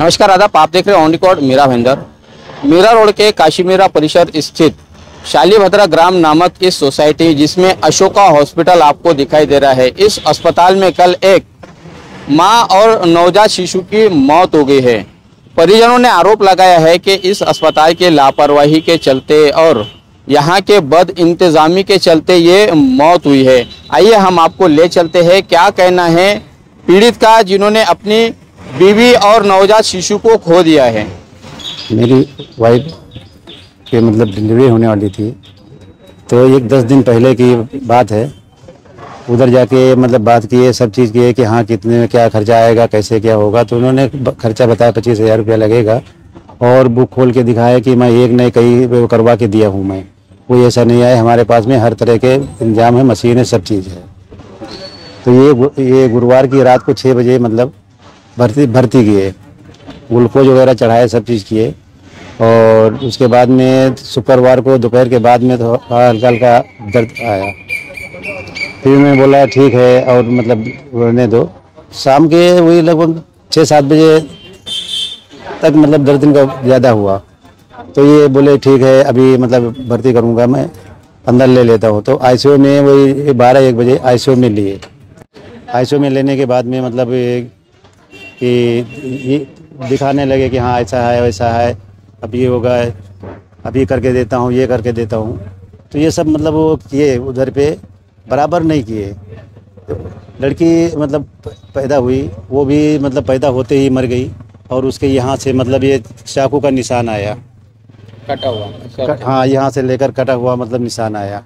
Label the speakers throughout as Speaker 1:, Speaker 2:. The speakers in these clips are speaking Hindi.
Speaker 1: नमस्कार आदाब, आप देख रहे हैं on record Mira Bhayandar Mira Road के काशीमीरा परिसर स्थित शालीभद्रा ग्राम नामक इस सोसाइटी जिसमें अशोका हॉस्पिटल आपको दिखाई दे रहा है, इस अस्पताल में कल एक माँ और नवजात शिशु की मौत हो गई है। परिजनों ने आरोप लगाया है कि इस अस्पताल के लापरवाही के चलते और यहाँ के बद इंतजामी के चलते ये मौत हुई है। आइए हम आपको ले चलते हैं, क्या कहना है पीड़ित का जिन्होंने अपनी बीवी और नवजात शिशु को खो दिया है।
Speaker 2: मेरी वाइफ के मतलब डिलीवरी होने वाली थी। तो एक दस दिन पहले की बात है। उधर जाके मतलब बात किए, सब चीज़ किए कि हाँ कितने में क्या खर्चा आएगा, कैसे क्या होगा। तो उन्होंने खर्चा बताया, पच्चीस हज़ार रुपया लगेगा। और बुक खोल के दिखाया कि मैं एक नहीं कई करवा के दिया हूँ मैं। कोई ऐसा नहीं आया, हमारे पास में हर तरह के इंतज़ाम है, मशीन है सब चीज़ है। तो ये ये गुरुवार की रात को छः बजे मतलब भर्ती भर्ती किए। ग्लूकोज वगैरह चढ़ाए, सब चीज़ किए। और उसके बाद में शुक्रवार को दोपहर के बाद में तो हल्का हल्का दर्द आया। फिर मैं बोला, ठीक है, और मतलब रहने दो। शाम के वही लगभग छः सात बजे तक मतलब दर्द इनका ज़्यादा हुआ। तो ये बोले, ठीक है, अभी मतलब भर्ती करूँगा मैं अंदर ले लेता हूँ। तो आईसीयू में वही बारह एक बजे आईसीयू में लिए। आईसीयू में लेने के बाद में मतलब कि ये दिखाने लगे कि हाँ ऐसा है वैसा है अब ये होगा अब ये करके देता हूँ ये करके देता हूँ। तो ये सब मतलब वो किए उधर पे बराबर नहीं किए। लड़की मतलब पैदा हुई वो भी मतलब पैदा होते ही मर गई और उसके यहाँ से मतलब ये चाकू का निशान आया।
Speaker 1: कटा हुआ
Speaker 2: कट- हाँ यहाँ से लेकर कटा हुआ मतलब निशान आया।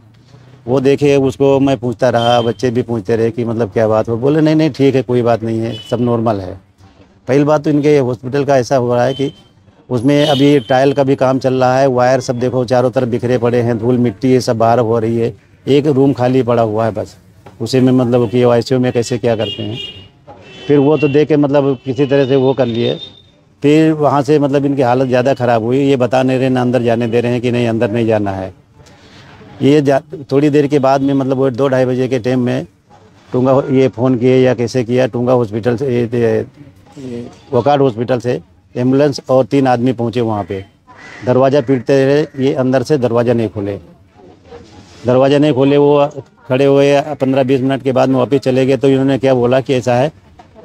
Speaker 2: वो देखे उसको मैं पूछता रहा बच्चे भी पूछते रहे कि मतलब क्या बात हो बोले नहीं नहीं ठीक है कोई बात नहीं है सब नॉर्मल है। पहली बात तो इनके हॉस्पिटल का ऐसा हो रहा है कि उसमें अभी टाइल का भी काम चल रहा है, वायर सब देखो चारों तरफ़ बिखरे पड़े हैं, धूल मिट्टी ये सब बाहर हो रही है। एक रूम खाली पड़ा हुआ है बस। उसी में मतलब कि आई में कैसे क्या करते हैं। फिर वो तो देख के मतलब किसी तरह से वो कर लिए। फिर वहाँ से मतलब इनकी हालत ज़्यादा ख़राब हुई। ये बता नहीं रहे, ना अंदर जाने दे रहे हैं कि नहीं, अंदर नहीं जाना है। ये जा, थोड़ी देर के बाद में मतलब वो दो ढाई बजे के टाइम में टूँगा ये फ़ोन किए या कैसे किया, टूँगा हॉस्पिटल से वकाट हॉस्पिटल से एंबुलेंस और तीन आदमी पहुँचे वहाँ पे। दरवाज़ा पीटते रहे, ये अंदर से दरवाज़ा नहीं खोले। दरवाज़ा नहीं खोले, वो खड़े हुए पंद्रह बीस मिनट के बाद में वापस चले गए तो इन्होंने क्या बोला कि ऐसा है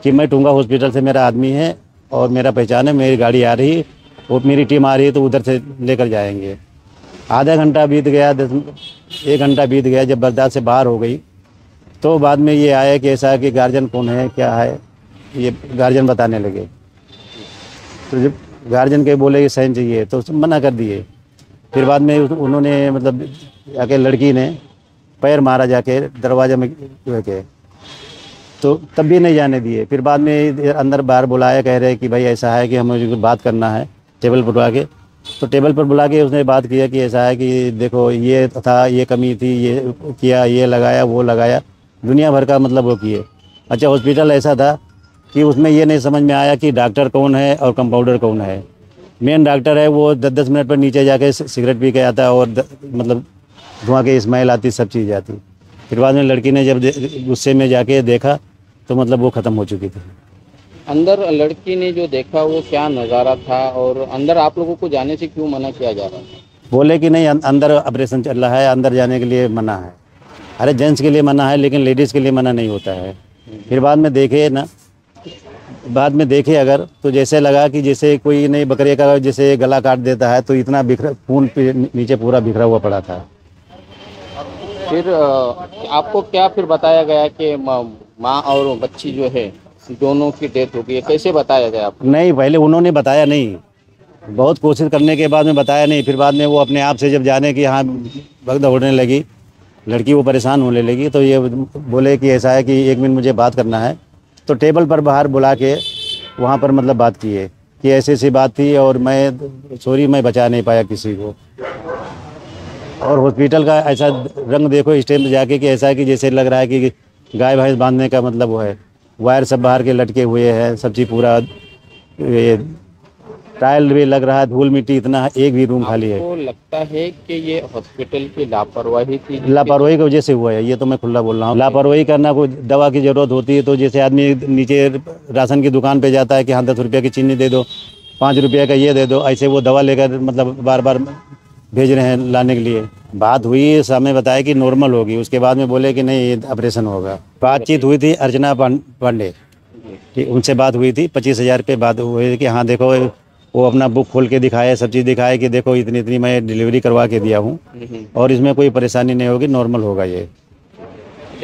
Speaker 2: कि मैं टूँगा हॉस्पिटल से मेरा आदमी है और मेरा पहचान है, मेरी गाड़ी आ रही, वो मेरी टीम आ रही है तो उधर से लेकर जाएँगे। आधा घंटा बीत गया, दस, एक घंटा बीत गया, जब बर्दाश्त से बाहर हो गई तो बाद में ये आया कि ऐसा है कि गार्जियन कौन है, क्या है? ये गार्जियन बताने लगे। तो जब गार्जियन के बोले कि साइन चाहिए तो उसने मना कर दिए। फिर बाद में उन्होंने मतलब जाके लड़की ने पैर मारा जाके दरवाजे में के तो तब भी नहीं जाने दिए। फिर बाद में अंदर बाहर बुलाया, कह रहे कि भाई ऐसा है कि हमें बात करना है, टेबल पर बुला के। तो टेबल पर बुला के उसने बात किया कि ऐसा है कि देखो, ये था, ये कमी थी, ये किया, ये लगाया, वो लगाया। दुनिया भर का मतलब वो किए। अच्छा हॉस्पिटल ऐसा था कि उसमें ये नहीं समझ में आया कि डॉक्टर कौन है और कंपाउंडर कौन है। मेन डॉक्टर है वो दस दस मिनट पर नीचे जाके सिगरेट पी के आता है और द, मतलब धुआँ के स्मेल आती सब चीज़ आती। फिर बाद में लड़की ने जब गुस्से में जाके देखा तो मतलब वो ख़त्म हो चुकी थी।
Speaker 1: अंदर लड़की ने जो देखा वो क्या नज़ारा था और अंदर आप लोगों को जाने से क्यों मना किया जा रहा है
Speaker 2: बोले कि नहीं अं- अंदर ऑपरेशन चल रहा है अंदर जाने के लिए मना है। अरे जेंट्स के लिए मना है लेकिन लेडीज़ के लिए मना नहीं होता है। फिर बाद में देखे ना बाद में देखे अगर तो जैसे लगा कि जैसे कोई नहीं बकरे का जैसे गला काट देता है तो इतना बिखरा खून नीचे पूरा बिखरा हुआ पड़ा था।
Speaker 1: फिर आपको क्या फिर बताया गया कि म- माँ और बच्ची जो है दोनों की डेथ हो गई है? कैसे बताया गया आपको?
Speaker 2: नहीं पहले उन्होंने बताया नहीं। बहुत कोशिश करने के बाद में बताया नहीं फिर बाद में वो अपने आप से जब जाने की यहाँ भगद उड़ने लगी लड़की वो परेशान होने लगी तो ये बोले कि ऐसा है कि एक मिनट मुझे बात करना है। तो टेबल पर बाहर बुला के वहाँ पर मतलब बात की है कि ऐसी ऐसी बात थी और मैं सॉरी, मैं बचा नहीं पाया किसी को। और हॉस्पिटल का ऐसा रंग देखो, इस टाइम पे जाके कि ऐसा है कि जैसे लग रहा है कि गाय भैंस बांधने का मतलब वो है। वायर सब बाहर के लटके हुए हैं, सब चीज़ पूरा ये टाइल भी लग रहा है धूल मिट्टी इतना है एक भी रूम खाली है।
Speaker 1: लगता है कि ये हॉस्पिटल की लापरवाही थी?
Speaker 2: लापरवाही की वजह से हुआ है ये तो मैं खुला बोल रहा हूँ। लापरवाही करना कोई दवा की ज़रूरत होती है तो जैसे आदमी नीचे राशन की दुकान पे जाता है कि हाँ दस रुपये की चीनी दे दो पाँच रुपये का ये दे दो ऐसे वो दवा लेकर मतलब बार बार भेज रहे हैं लाने के लिए। बात हुई समय बताया कि नॉर्मल होगी उसके बाद में बोले कि नहीं ये ऑपरेशन होगा। बातचीत हुई थी अर्चना पांडे कि उनसे बात हुई थी पच्चीस हज़ार पे बात हुई कि हाँ देखो वो अपना बुक खोल के दिखाए सब चीज़ दिखाए कि देखो इतनी इतनी मैं डिलीवरी करवा के दिया हूँ। और इसमें कोई परेशानी नहीं होगी नॉर्मल होगा ये।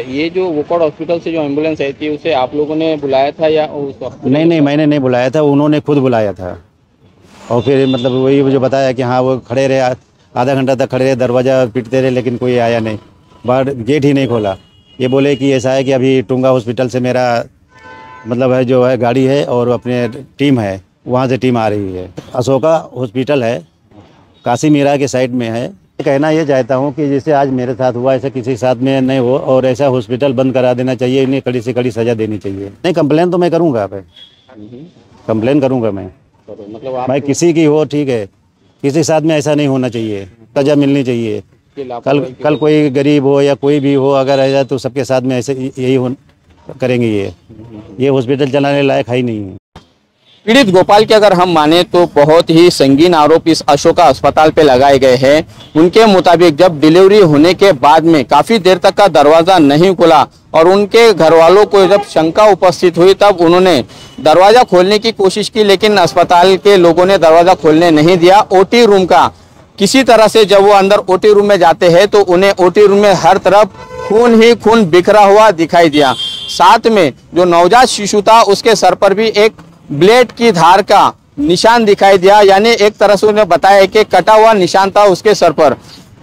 Speaker 1: ये जो वोकॉड हॉस्पिटल से जो एंबुलेंस आई थी उसे आप लोगों ने बुलाया था या उस
Speaker 2: नहीं नहीं मैंने नहीं बुलाया था उन्होंने खुद बुलाया था। और फिर मतलब वही जो बताया कि हाँ वो खड़े रहे आधा घंटा तक खड़े रहे दरवाज़ा पीटते रहे लेकिन कोई आया नहीं। बाहर गेट ही नहीं खोला। ये बोले कि ऐसा है कि अभी टुंगा हॉस्पिटल से मेरा मतलब है जो है गाड़ी है और अपने टीम है। वहाँ से टीम आ रही है। अशोका हॉस्पिटल है। काशी मीरा के साइड में है। कहना ये चाहता हूँ कि जैसे आज मेरे साथ हुआ, ऐसा किसी साथ में नहीं हो और ऐसा हॉस्पिटल बंद करा देना चाहिए, इन्हें कड़ी से कड़ी सज़ा देनी चाहिए। नहीं कंप्लेन तो मैं करूँगा पे। कंप्लेन करूँगा मैं।
Speaker 1: मतलब आप
Speaker 2: भाई, किसी की हो, ठीक है। किसी साथ में ऐसा नहीं होना चाहिए। सजा मिलनी चाहिए। कल कल कोई गरीब हो या कोई भी हो, अगर ऐसा तो सबके साथ में ऐसे यही हो करेंगे ये। ये हॉस्पिटल चलाने लायक है ही नहीं। है
Speaker 1: पीड़ित गोपाल के अगर हम माने तो बहुत ही संगीन आरोप इस अशोका अस्पताल पे लगाए गए हैं। उनके मुताबिक जब डिलीवरी होने के बाद में काफ़ी देर तक का दरवाज़ा नहीं खुला और उनके घर वालों को जब शंका उपस्थित हुई तब उन्होंने दरवाज़ा खोलने की कोशिश की, लेकिन अस्पताल के लोगों ने दरवाज़ा खोलने नहीं दिया। ओटी रूम का किसी तरह से जब वो अंदर ओटी रूम में जाते हैं तो उन्हें ओटी रूम में हर तरफ़ खून ही खून बिखरा हुआ दिखाई दिया। साथ में जो नवजात शिशु था उसके सर पर भी एक ब्लेड की धार का निशान दिखाई दिया, यानी एक तरह से उन्हें बताया कि कटा हुआ निशान था उसके सर पर।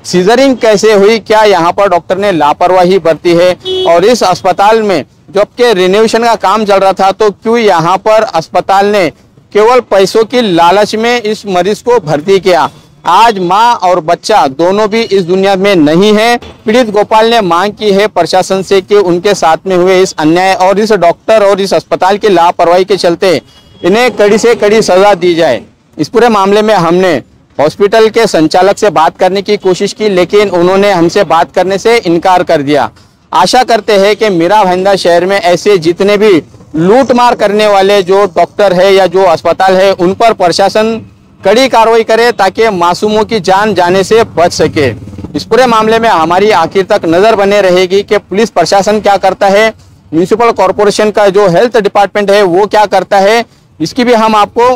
Speaker 1: सीजरिंग कैसे हुई, क्या यहाँ पर डॉक्टर ने लापरवाही बरती है? और इस अस्पताल में जबकि रिनोवेशन का काम चल रहा था तो क्यों यहाँ पर अस्पताल ने केवल पैसों की लालच में इस मरीज़ को भर्ती किया? आज माँ और बच्चा दोनों भी इस दुनिया में नहीं है। पीड़ित गोपाल ने मांग की है प्रशासन से कि उनके साथ में हुए इस अन्याय और इस डॉक्टर और इस अस्पताल की लापरवाही के चलते इन्हें कड़ी से कड़ी सजा दी जाए। इस पूरे मामले में हमने हॉस्पिटल के संचालक से बात करने की कोशिश की, लेकिन उन्होंने हमसे बात करने से इनकार कर दिया। आशा करते हैं कि मीरा भाईंदा शहर में ऐसे जितने भी लूटमार करने वाले जो डॉक्टर है या जो अस्पताल है, उन पर प्रशासन कड़ी कार्रवाई करे ताकि मासूमों की जान जाने से बच सके। इस पूरे मामले में हमारी आखिर तक नज़र बने रहेगी कि पुलिस प्रशासन क्या करता है। म्यूनिसिपल कॉरपोरेशन का जो हेल्थ डिपार्टमेंट है, वो क्या करता है, इसकी भी हम आपको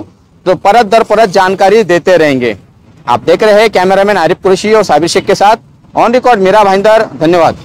Speaker 1: तो परत दर परत जानकारी देते रहेंगे। आप देख रहे हैं कैमरामैन आरिफ कुरैशी और साबिर शेख के साथ। ऑन रिकॉर्ड मीरा भाईंदर, धन्यवाद।